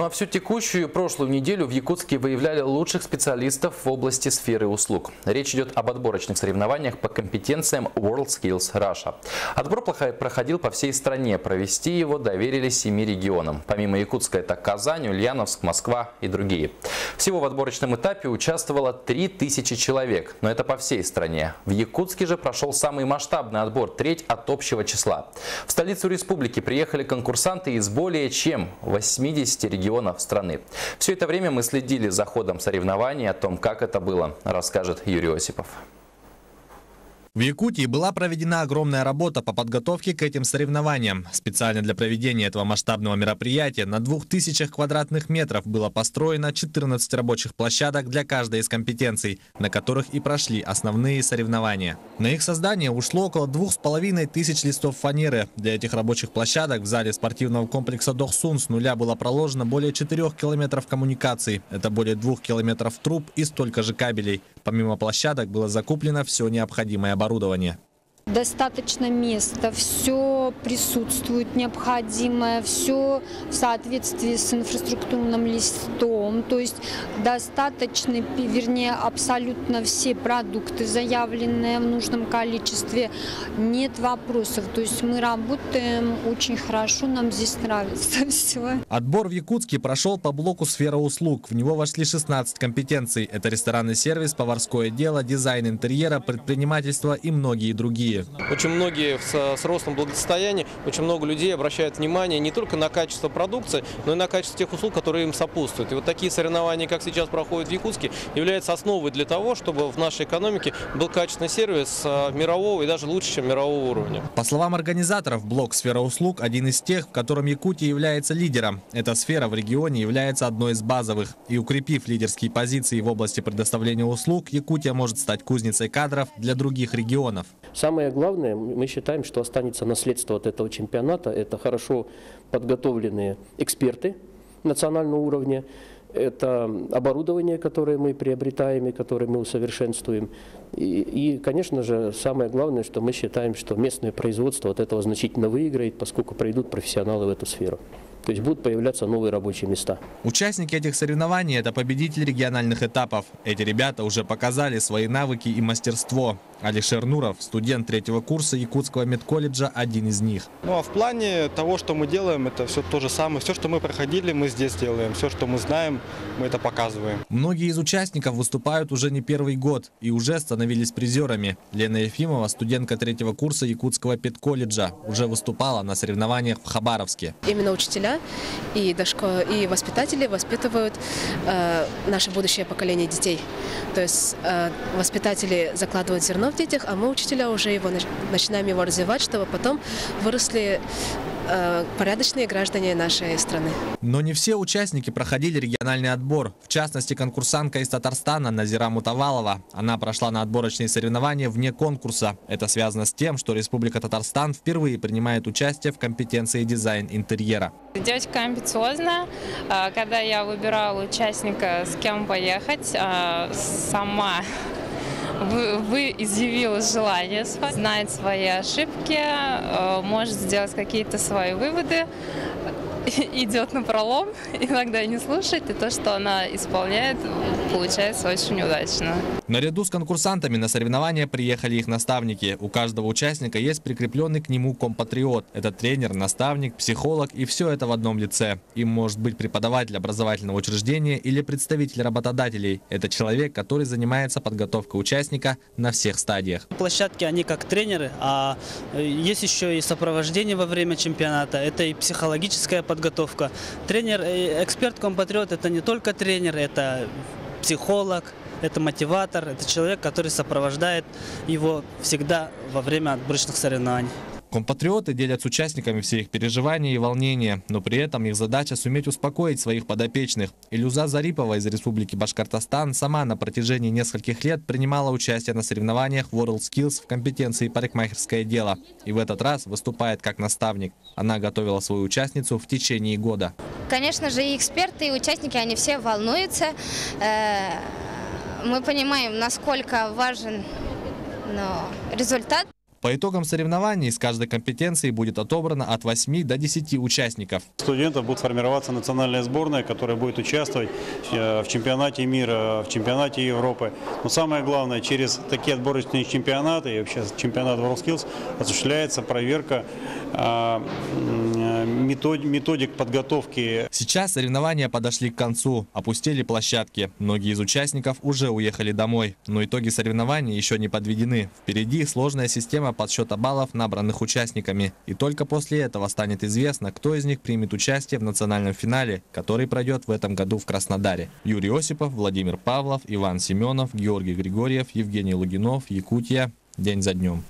Ну а всю текущую и прошлую неделю в Якутске выявляли лучших специалистов в области сферы услуг. Речь идет об отборочных соревнованиях по компетенциям WorldSkills Russia. Отбор проходил по всей стране. Провести его доверили семи регионам. Помимо Якутска это Казань, Ульяновск, Москва и другие. Всего в отборочном этапе участвовало 3000 человек, но это по всей стране. В Якутске же прошел самый масштабный отбор, треть от общего числа. В столицу республики приехали конкурсанты из более чем 80 регионов страны. Все это время мы следили за ходом соревнований, о том, как это было, расскажет Юрий Осипов. В Якутии была проведена огромная работа по подготовке к этим соревнованиям. Специально для проведения этого масштабного мероприятия на 2000 квадратных метров было построено 14 рабочих площадок для каждой из компетенций, на которых и прошли основные соревнования. На их создание ушло около двух с половиной тысяч листов фанеры. Для этих рабочих площадок в зале спортивного комплекса Дохсун с нуля было проложено более 4 километров коммуникаций. Это более 2 километров труб и столько же кабелей. Помимо площадок было закуплено все необходимое оборудование. Достаточно места, все присутствует необходимое, все в соответствии с инфраструктурным листом, то есть достаточно, вернее, абсолютно все продукты, заявленные в нужном количестве, нет вопросов. То есть мы работаем очень хорошо, нам здесь нравится все. Отбор в Якутске прошел по блоку сфера услуг. В него вошли 16 компетенций. Это ресторанный сервис, поварское дело, дизайн интерьера, предпринимательство и многие другие. Очень многие с, с ростом благосостояния, очень много людей обращают внимание не только на качество продукции, но и на качество тех услуг, которые им сопутствуют. И вот такие соревнования, как сейчас проходят в Якутске, являются основой для того, чтобы в нашей экономике был качественный сервис а, мирового и даже лучше, чем мирового уровня. По словам организаторов, блок «Сфера услуг» один из тех, в котором Якутия является лидером. Эта сфера в регионе является одной из базовых. И укрепив лидерские позиции в области предоставления услуг, Якутия может стать кузницей кадров для других регионов. Самое главное, мы считаем, что останется наследство от этого чемпионата. Это хорошо подготовленные эксперты национального уровня, это оборудование, которое мы приобретаем и которое мы усовершенствуем. И, и, конечно же, самое главное, что мы считаем, что местное производство от этого значительно выиграет, поскольку пройдут профессионалы в эту сферу. То есть будут появляться новые рабочие места. Участники этих соревнований – это победители региональных этапов. Эти ребята уже показали свои навыки и мастерство. Алишер Нуров, студент третьего курса Якутского медколледжа, один из них. Ну а в плане того, что мы делаем, это все то же самое. Все, что мы проходили, мы здесь делаем. Все, что мы знаем, мы это показываем. Многие из участников выступают уже не первый год и уже становились призерами. Лена Ефимова, студентка третьего курса Якутского педколледжа, уже выступала на соревнованиях в Хабаровске. Именно учителя и, дошко... и воспитатели воспитывают э, наше будущее поколение детей. То есть э, воспитатели закладывают зерно в детях, а мы, учителя, уже его начинаем его развивать, чтобы потом выросли э, порядочные граждане нашей страны. Но не все участники проходили региональный отбор. В частности, конкурсантка из Татарстана Назира Мутавалова. Она прошла на отборочные соревнования вне конкурса. Это связано с тем, что Республика Татарстан впервые принимает участие в компетенции дизайн интерьера. Девочка амбициозная. А, когда я выбирала участника, с кем поехать, а, сама вы, вы изъявила желание знать свои ошибки, э, может сделать какие-то свои выводы, идет на пролом, иногда не слушает, и то, что она исполняет, получается очень удачно. Наряду с конкурсантами на соревнования приехали их наставники. У каждого участника есть прикрепленный к нему компатриот. Это тренер, наставник, психолог и все это в одном лице. Им может быть преподаватель образовательного учреждения или представитель работодателей. Это человек, который занимается подготовкой участника на всех стадиях. Площадки, они как тренеры, а э, есть еще и сопровождение во время чемпионата. Это и психологическая подготовка. Тренер, э, эксперт-компатриот – это не только тренер, это психолог, это мотиватор, это человек, который сопровождает его всегда во время отборочных соревнований. Компатриоты делят с участниками все их переживания и волнения, но при этом их задача суметь успокоить своих подопечных. Илюза Зарипова из Республики Башкортостан сама на протяжении нескольких лет принимала участие на соревнованиях WorldSkills в компетенции парикмахерское дело. И в этот раз выступает как наставник. Она готовила свою участницу в течение года. Конечно же, и эксперты, и участники, они все волнуются. Э, мы понимаем, насколько важен результат. По итогам соревнований из каждой компетенции будет отобрано от 8 до 10 участников. Студентов будет формироваться национальная сборная, которая будет участвовать э, в чемпионате мира, в чемпионате Европы. Но самое главное, через такие отборочные чемпионаты, и вообще чемпионат WorldSkills, осуществляется проверка методик подготовки. Сейчас соревнования подошли к концу, опустили площадки. Многие из участников уже уехали домой, но итоги соревнований еще не подведены. Впереди сложная система подсчета баллов, набранных участниками. И только после этого станет известно, кто из них примет участие в национальном финале, который пройдет в этом году в Краснодаре. Юрий Осипов, Владимир Павлов, Иван Семенов, Георгий Григорьев, Евгений Лугинов, Якутия. День за днем.